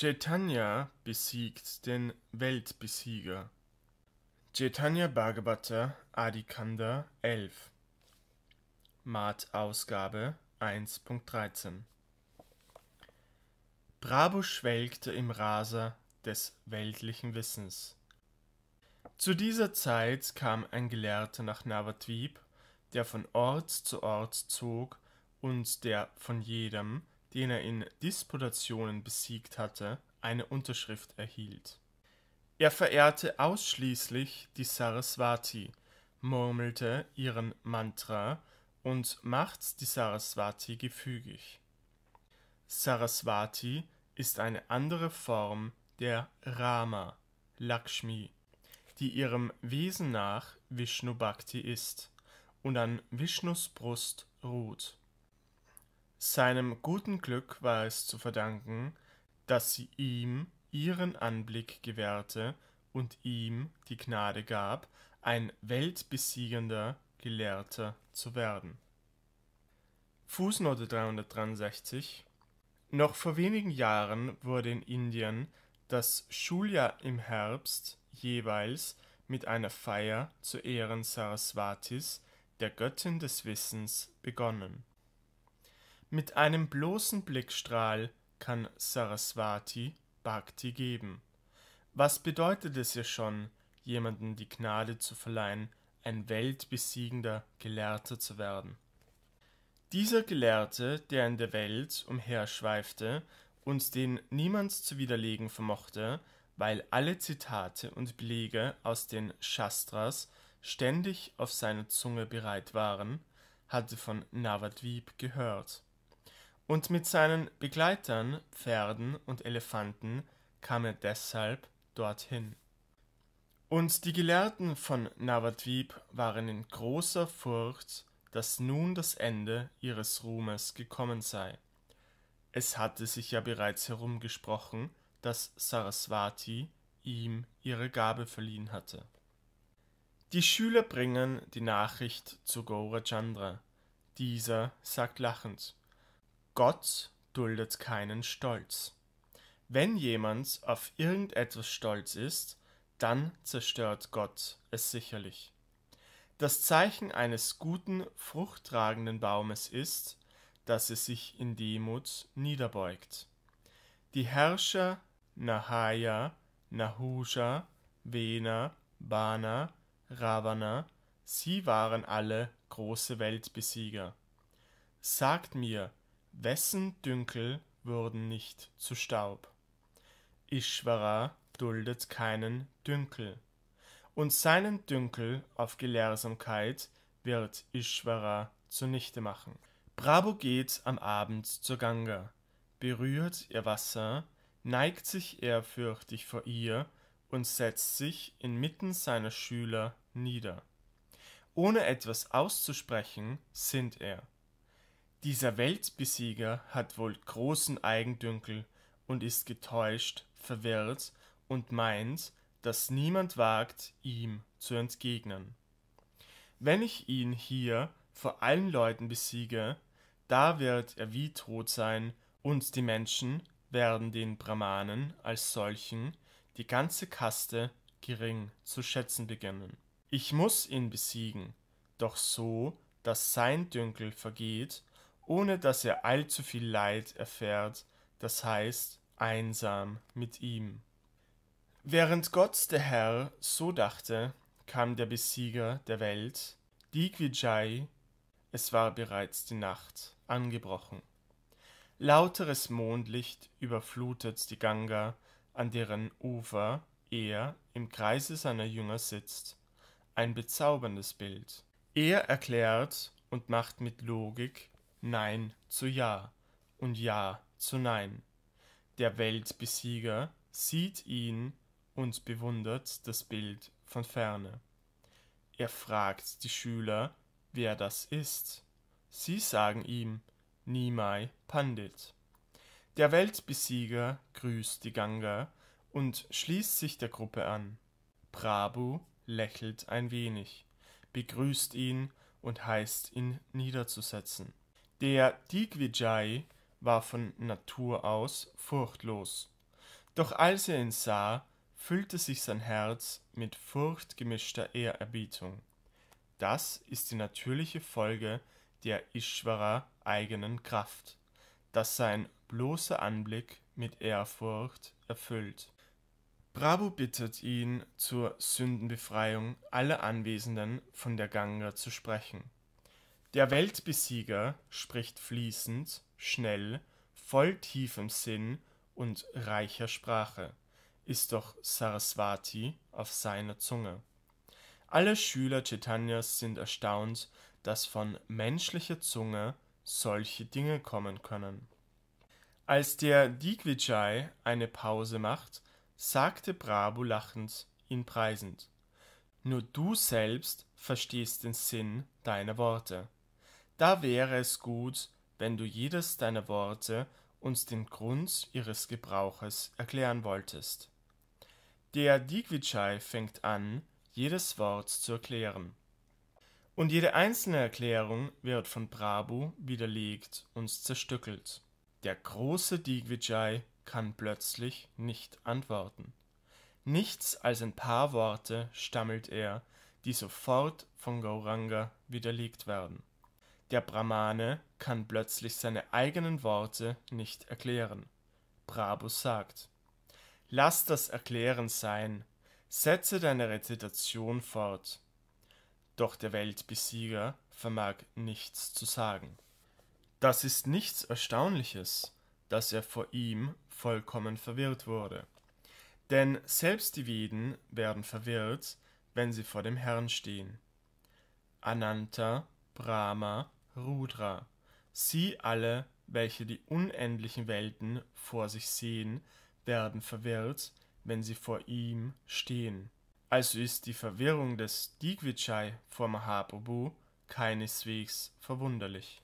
Chaitanya besiegt den Weltbesieger. Chaitanya Bhagavata Adikanda 11 Mat Ausgabe 1.13 Prabhu schwelgte im Rasa des weltlichen Wissens. Zu dieser Zeit kam ein Gelehrter nach Navadvip, der von Ort zu Ort zog und der von jedem, den er in Disputationen besiegt hatte, eine Unterschrift erhielt. Er verehrte ausschließlich die Saraswati, murmelte ihren Mantra und macht die Saraswati gefügig. Saraswati ist eine andere Form der Rama, Lakshmi, die ihrem Wesen nach Vishnu Bhakti ist und an Vishnus Brust ruht. Seinem guten Glück war es zu verdanken, dass sie ihm ihren Anblick gewährte und ihm die Gnade gab, ein weltbesiegender Gelehrter zu werden. Fußnote 363 Noch vor wenigen Jahren wurde in Indien das Schuljahr im Herbst jeweils mit einer Feier zu Ehren Saraswatis, der Göttin des Wissens, begonnen. Mit einem bloßen Blickstrahl kann Saraswati Bhakti geben. Was bedeutet es ihr schon, jemanden die Gnade zu verleihen, ein weltbesiegender Gelehrter zu werden? Dieser Gelehrte, der in der Welt umherschweifte und den niemand zu widerlegen vermochte, weil alle Zitate und Belege aus den Shastras ständig auf seiner Zunge bereit waren, hatte von Navadvip gehört und mit seinen Begleitern, Pferden und Elefanten kam er deshalb dorthin. Und die Gelehrten von Navadvip waren in großer Furcht, dass nun das Ende ihres Ruhmes gekommen sei. Es hatte sich ja bereits herumgesprochen, dass Saraswati ihm ihre Gabe verliehen hatte. Die Schüler bringen die Nachricht zu Gaurachandra. Dieser sagt lachend, Gott duldet keinen Stolz. Wenn jemand auf irgendetwas stolz ist, dann zerstört Gott es sicherlich. Das Zeichen eines guten, fruchttragenden Baumes ist, dass er sich in Demut niederbeugt. Die Herrscher Nahaya, Nahusha, Vena, Bana, Ravana, sie waren alle große Weltbesieger. Sagt mir, Wessen Dünkel wurden nicht zu Staub? Ishvara duldet keinen Dünkel. Und seinen Dünkel auf Gelehrsamkeit wird Ishvara zunichte machen. Prabhu geht am Abend zur Ganga, berührt ihr Wasser, neigt sich ehrfürchtig vor ihr und setzt sich inmitten seiner Schüler nieder. Ohne etwas auszusprechen, sinnt er. Dieser Weltbesieger hat wohl großen Eigendünkel und ist getäuscht, verwirrt und meint, dass niemand wagt, ihm zu entgegnen. Wenn ich ihn hier vor allen Leuten besiege, da wird er wie tot sein, und die Menschen werden den Brahmanen als solchen die ganze Kaste gering zu schätzen beginnen. Ich muss ihn besiegen, doch so, dass sein Dünkel vergeht ohne dass er allzu viel Leid erfährt, das heißt einsam mit ihm. Während Gott der Herr so dachte, kam der Besieger der Welt, Digvijay, es war bereits die Nacht, angebrochen. Lauteres Mondlicht überflutet die Ganga, an deren Ufer er im Kreise seiner Jünger sitzt. Ein bezauberndes Bild. Er erklärt und macht mit Logik Nein zu Ja und Ja zu Nein. Der Weltbesieger sieht ihn und bewundert das Bild von ferne. Er fragt die Schüler, wer das ist. Sie sagen ihm Nimai Pandit. Der Weltbesieger grüßt die Ganga und schließt sich der Gruppe an. Prabhu lächelt ein wenig, begrüßt ihn und heißt ihn niederzusetzen. Der Digvijay war von Natur aus furchtlos. Doch als er ihn sah, füllte sich sein Herz mit furchtgemischter Ehrerbietung. Das ist die natürliche Folge der Ishvara eigenen Kraft, dass sein bloßer Anblick mit Ehrfurcht erfüllt. Prabhu bittet ihn, zur Sündenbefreiung aller Anwesenden von der Ganga zu sprechen. Der Weltbesieger spricht fließend, schnell, voll tiefem Sinn und reicher Sprache, ist doch Saraswati auf seiner Zunge. Alle Schüler Chaitanyas sind erstaunt, dass von menschlicher Zunge solche Dinge kommen können. Als der Digvijay eine Pause macht, sagte Prabhu lachend, ihn preisend. Nur du selbst verstehst den Sinn deiner Worte. Da wäre es gut, wenn du jedes deiner Worte uns den Grund ihres Gebrauches erklären wolltest. Der Digvijay fängt an, jedes Wort zu erklären. Und jede einzelne Erklärung wird von Prabhu widerlegt und zerstückelt. Der große Digvijay kann plötzlich nicht antworten. Nichts als ein paar Worte stammelt er, die sofort von Gauranga widerlegt werden. Der Brahmane kann plötzlich seine eigenen Worte nicht erklären. Prabhu sagt, Lass das Erklären sein, setze deine Rezitation fort. Doch der Weltbesieger vermag nichts zu sagen. Das ist nichts Erstaunliches, dass er vor ihm vollkommen verwirrt wurde. Denn selbst die Veden werden verwirrt, wenn sie vor dem Herrn stehen. Ananta, Brahma Rudra. Sie alle, welche die unendlichen Welten vor sich sehen, werden verwirrt, wenn sie vor ihm stehen. Also ist die Verwirrung des Digvijay vor Mahaprabhu keineswegs verwunderlich.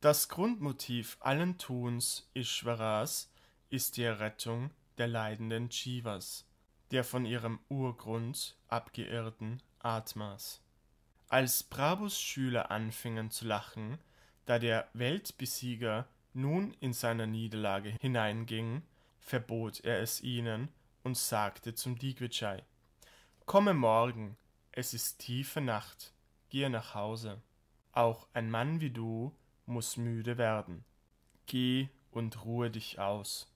Das Grundmotiv allen Tuns Ishwaras ist die Errettung der leidenden Jivas, der von ihrem Urgrund abgeirrten Atmas. Als Brabus Schüler anfingen zu lachen, da der Weltbesieger nun in seiner Niederlage hineinging, verbot er es ihnen und sagte zum Digvijay, Komme morgen, es ist tiefe Nacht, gehe nach Hause. Auch ein Mann wie du muss müde werden. Geh und ruhe dich aus.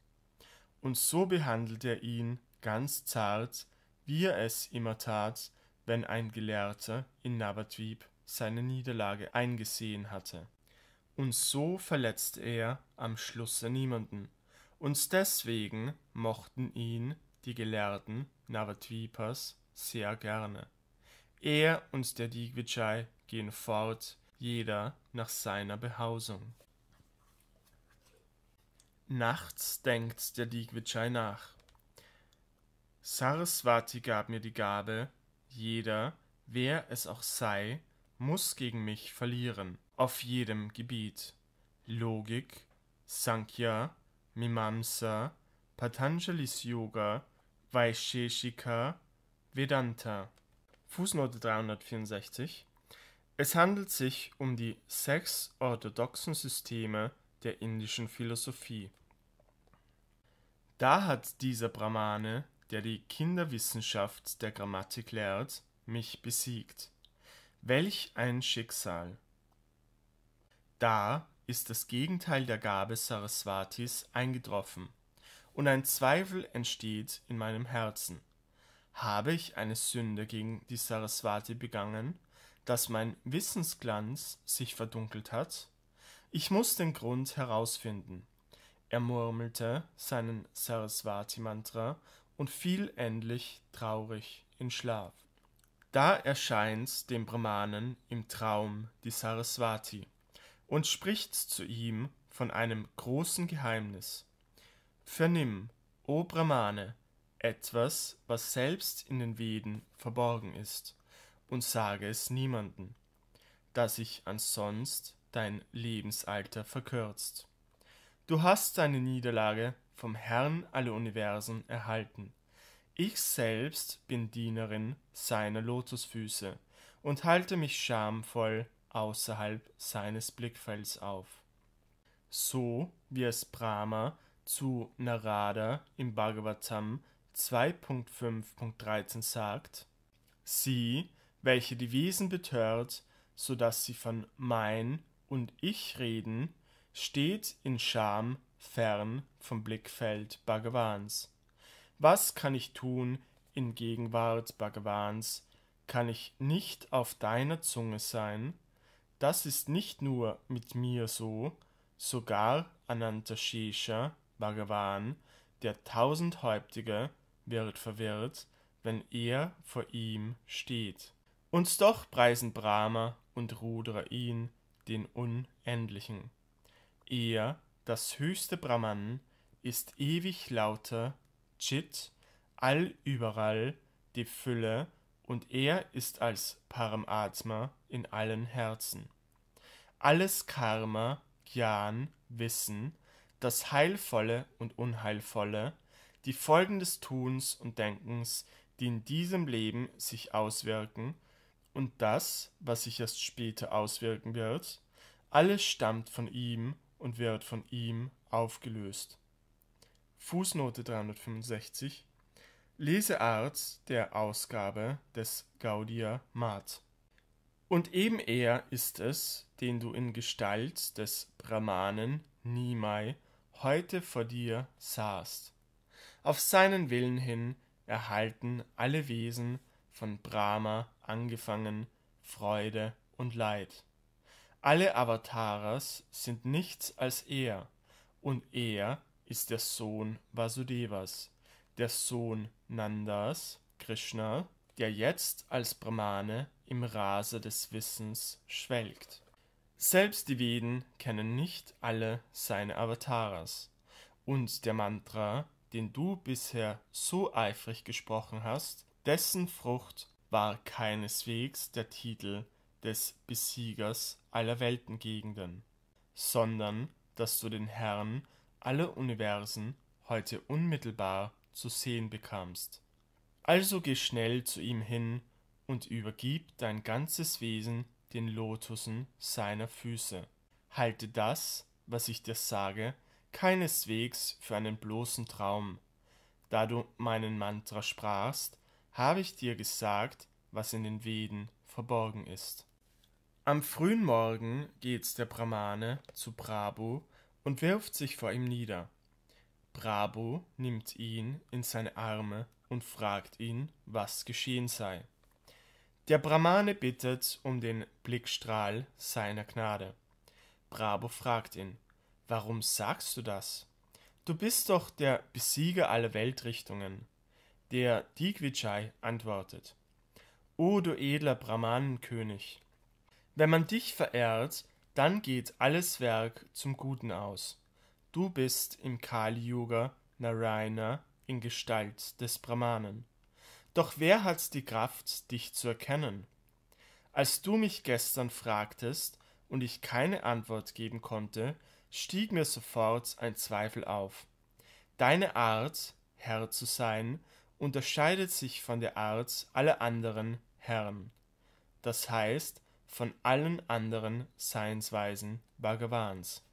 Und so behandelte er ihn ganz zart, wie er es immer tat, wenn ein Gelehrter in Navadvip seine Niederlage eingesehen hatte. Und so verletzte er am Schlusse niemanden, und deswegen mochten ihn die Gelehrten Navadvipas sehr gerne. Er und der Digvijay gehen fort, jeder nach seiner Behausung. Nachts denkt der Digvijay nach. Saraswati gab mir die Gabe, jeder, wer es auch sei, muss gegen mich verlieren, auf jedem Gebiet. Logik, Sankhya, Mimamsa, Patanjalis Yoga, Vaisheshika, Vedanta. Fußnote 364. Es handelt sich um die sechs orthodoxen Systeme der indischen Philosophie. Da hat dieser Brahmane der die Kinderwissenschaft der Grammatik lehrt, mich besiegt. Welch ein Schicksal! Da ist das Gegenteil der Gabe Saraswatis eingetroffen, und ein Zweifel entsteht in meinem Herzen. Habe ich eine Sünde gegen die Saraswati begangen, dass mein Wissensglanz sich verdunkelt hat? Ich muss den Grund herausfinden. Er murmelte seinen Saraswati-Mantra und fiel endlich traurig in Schlaf. Da erscheint dem Brahmanen im Traum die Saraswati und spricht zu ihm von einem großen Geheimnis. Vernimm, o Brahmane, etwas, was selbst in den Veden verborgen ist, und sage es niemanden, da sich ansonst dein Lebensalter verkürzt. Du hast deine Niederlage vom Herrn aller Universen erhalten. Ich selbst bin Dienerin seiner Lotusfüße und halte mich schamvoll außerhalb seines Blickfelds auf. So wie es Brahma zu Narada im Bhagavatam 2.5.13 sagt, sie, welche die Wesen betört, so dass sie von mein und ich reden, steht in Scham fern vom Blickfeld Bhagavans. Was kann ich tun in Gegenwart Bhagavans? Kann ich nicht auf deiner Zunge sein? Das ist nicht nur mit mir so, sogar Anantashesha, Bhagavan, der Tausendhäuptige, wird verwirrt, wenn er vor ihm steht. Und doch preisen Brahma und Rudra ihn, den Unendlichen. Er, das höchste Brahman, ist ewig lauter, Chit, allüberall, die Fülle, und er ist als Paramatma in allen Herzen. Alles Karma, Gyan, Wissen, das Heilvolle und Unheilvolle, die Folgen des Tuns und Denkens, die in diesem Leben sich auswirken, und das, was sich erst später auswirken wird, alles stammt von ihm und wird von ihm aufgelöst. Fußnote 365 Leseart der Ausgabe des Gaudiya Mat. Und eben er ist es, den du in Gestalt des Brahmanen Nimai heute vor dir sahst. Auf seinen Willen hin erhalten alle Wesen von Brahma angefangen Freude und Leid. Alle Avataras sind nichts als er, und er ist der Sohn Vasudevas, der Sohn Nandas, Krishna, der jetzt als Brahmane im Rase des Wissens schwelgt. Selbst die Veden kennen nicht alle seine Avataras, und der Mantra, den du bisher so eifrig gesprochen hast, dessen Frucht war keineswegs der Titel des Besiegers aller Weltengegenden, sondern dass du den Herrn aller Universen heute unmittelbar zu sehen bekamst. Also geh schnell zu ihm hin und übergib dein ganzes Wesen den Lotusen seiner Füße. Halte das, was ich dir sage, keineswegs für einen bloßen Traum. Da du meinen Mantra sprachst, habe ich dir gesagt, was in den Veden verborgen ist. Am frühen Morgen geht der Brahmane zu Prabhu und wirft sich vor ihm nieder. Prabhu nimmt ihn in seine Arme und fragt ihn, was geschehen sei. Der Brahmane bittet um den Blickstrahl seiner Gnade. Prabhu fragt ihn, warum sagst du das? Du bist doch der Besieger aller Weltrichtungen. Der Digvijay antwortet, O du edler Brahmanenkönig, wenn man dich verehrt, dann geht alles Werk zum Guten aus. Du bist im Kali-Yuga Narayana in Gestalt des Brahmanen. Doch wer hat die Kraft, dich zu erkennen? Als du mich gestern fragtest und ich keine Antwort geben konnte, stieg mir sofort ein Zweifel auf. Deine Art, Herr zu sein, unterscheidet sich von der Art aller anderen Herren. Das heißt, von allen anderen Seinsweisen Bhagavans.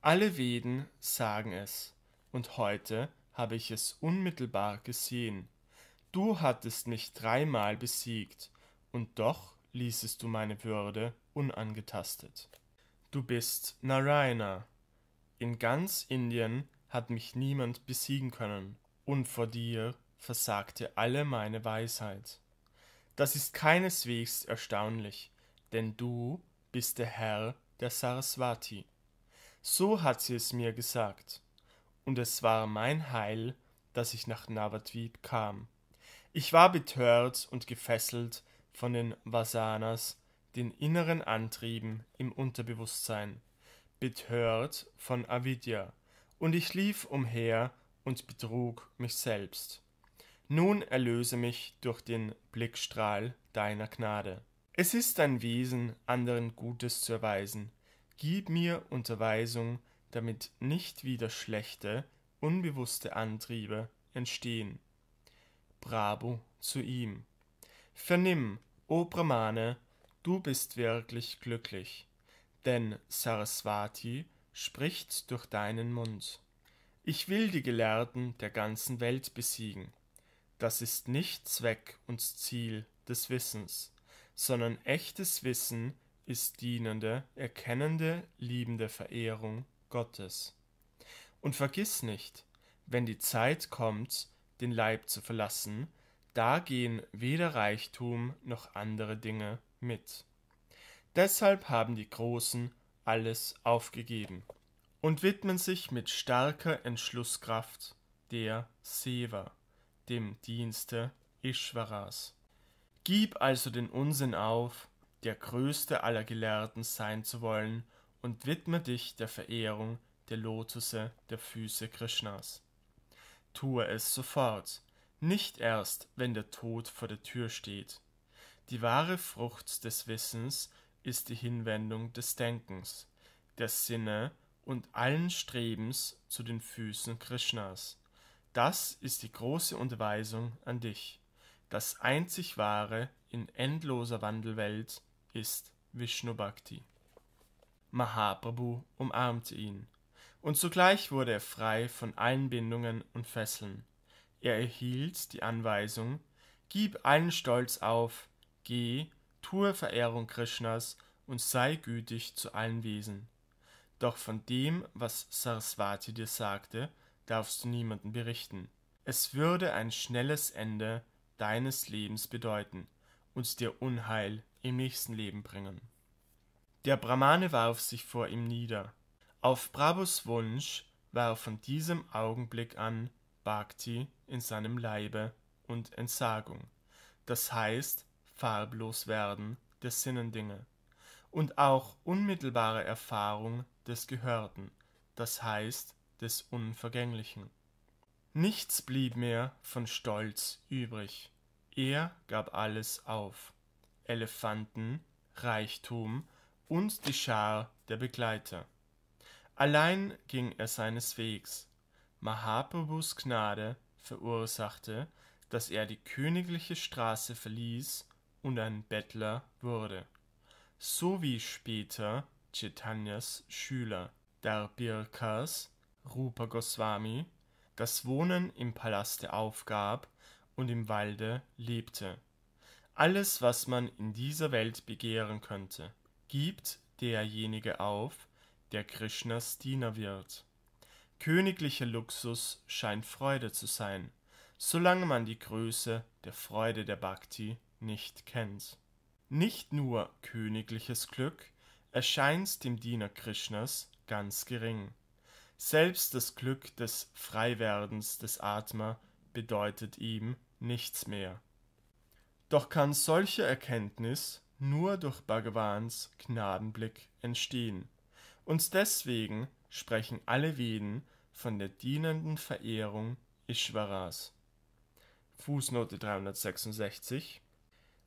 Alle Veden sagen es, und heute habe ich es unmittelbar gesehen. Du hattest mich dreimal besiegt, und doch ließest du meine Würde unangetastet. Du bist Narayana. In ganz Indien hat mich niemand besiegen können, und vor dir versagte alle meine Weisheit. Das ist keineswegs erstaunlich, denn du bist der Herr der Saraswati. So hat sie es mir gesagt, und es war mein Heil, dass ich nach Navadvip kam. Ich war betört und gefesselt von den Vasanas, den inneren Antrieben im Unterbewusstsein, betört von Avidya, und ich lief umher und betrug mich selbst. Nun erlöse mich durch den Blickstrahl deiner Gnade. Es ist dein Wesen, anderen Gutes zu erweisen. Gib mir Unterweisung, damit nicht wieder schlechte, unbewusste Antriebe entstehen. Bravo zu ihm. Vernimm, o Brahmane, du bist wirklich glücklich, denn Saraswati spricht durch deinen Mund. Ich will die Gelehrten der ganzen Welt besiegen. Das ist nicht Zweck und Ziel des Wissens, sondern echtes Wissen ist dienende, erkennende, liebende Verehrung Gottes. Und vergiss nicht, wenn die Zeit kommt, den Leib zu verlassen, da gehen weder Reichtum noch andere Dinge mit. Deshalb haben die Großen alles aufgegeben und widmen sich mit starker Entschlusskraft der Seva, dem Dienste Ishvaras. Gib also den Unsinn auf, der größte aller Gelehrten sein zu wollen, und widme dich der Verehrung der Lotusse der Füße Krishnas. Tue es sofort, nicht erst, wenn der Tod vor der Tür steht. Die wahre Frucht des Wissens ist die Hinwendung des Denkens, der Sinne und allen Strebens zu den Füßen Krishnas. Das ist die große Unterweisung an dich. Das einzig wahre in endloser Wandelwelt ist Vishnu Bhakti. Mahaprabhu umarmte ihn, und zugleich wurde er frei von allen Bindungen und Fesseln. Er erhielt die Anweisung, gib allen Stolz auf, geh, tue Verehrung Krishnas und sei gütig zu allen Wesen. Doch von dem, was Saraswati dir sagte, darfst du niemanden berichten. Es würde ein schnelles Ende deines Lebens bedeuten und dir Unheil im nächsten Leben bringen. Der Brahmane warf sich vor ihm nieder. Auf Prabhus Wunsch war von diesem Augenblick an Bhakti in seinem Leibe und Entsagung, das heißt farblos werden der Sinnendinge und auch unmittelbare Erfahrung des Gehörten, das heißt des Unvergänglichen. Nichts blieb mehr von Stolz übrig. Er gab alles auf. Elefanten, Reichtum und die Schar der Begleiter. Allein ging er seines Wegs. Mahaprabhus Gnade verursachte, dass er die königliche Straße verließ und ein Bettler wurde, so wie später Chaitanyas Schüler, der Birkas, Rupa Goswami, das Wohnen im Palaste aufgab und im Walde lebte. Alles, was man in dieser Welt begehren könnte, gibt derjenige auf, der Krishnas Diener wird. Königlicher Luxus scheint Freude zu sein, solange man die Größe der Freude der Bhakti nicht kennt. Nicht nur königliches Glück erscheint dem Diener Krishnas ganz gering. Selbst das Glück des Freiwerdens des Atma bedeutet ihm nichts mehr. Doch kann solche Erkenntnis nur durch Bhagawans Gnadenblick entstehen. Und deswegen sprechen alle Veden von der dienenden Verehrung Ishvaras. Fußnote 366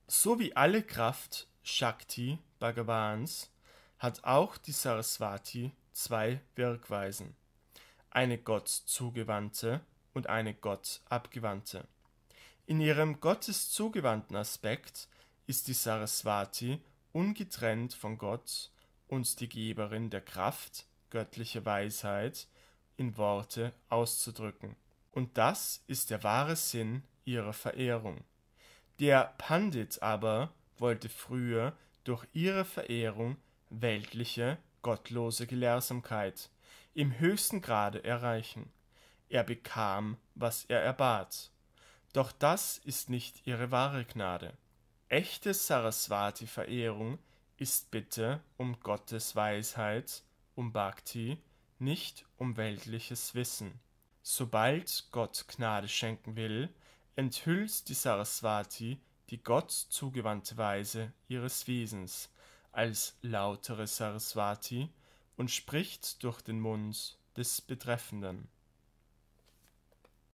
So wie alle Kraft Shakti Bhagawans hat auch die Saraswati zwei Wirkweisen, eine Gott zugewandte und eine Gott abgewandte. In ihrem gotteszugewandten Aspekt ist die Saraswati ungetrennt von Gott und die Geberin der Kraft, göttliche Weisheit, in Worte auszudrücken. Und das ist der wahre Sinn ihrer Verehrung. Der Pandit aber wollte früher durch ihre Verehrung weltliche, gottlose Gelehrsamkeit im höchsten Grade erreichen. Er bekam, was er erbat. Doch das ist nicht ihre wahre Gnade. Echte Saraswati-Verehrung ist Bitte um Gottes Weisheit, um Bhakti, nicht um weltliches Wissen. Sobald Gott Gnade schenken will, enthüllt die Saraswati die Gott zugewandte Weise ihres Wesens als lautere Saraswati und spricht durch den Mund des Betreffenden.